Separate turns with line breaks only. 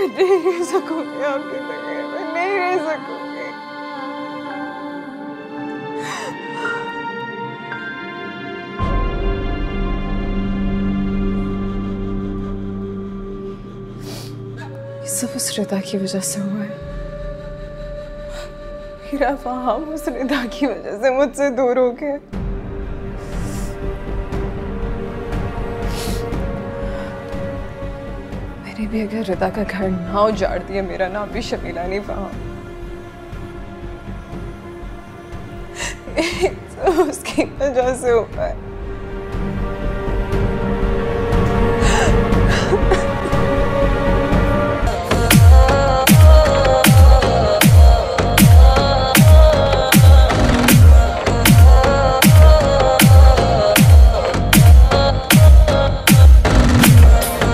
मैं नहीं रह सकूँगी। आपके बगैर मैं नहीं रह सकूँगी। सब उस रिदा की वजह से हुआ है। मेरा फाहम उस रिदा की वजह से मुझसे दूर हो गया मैंने भी अगर रिदा का घर ना उजाड़ दिया, मेरा ना भी शमीला नहीं फाहम ये उसकी वजह से हो है।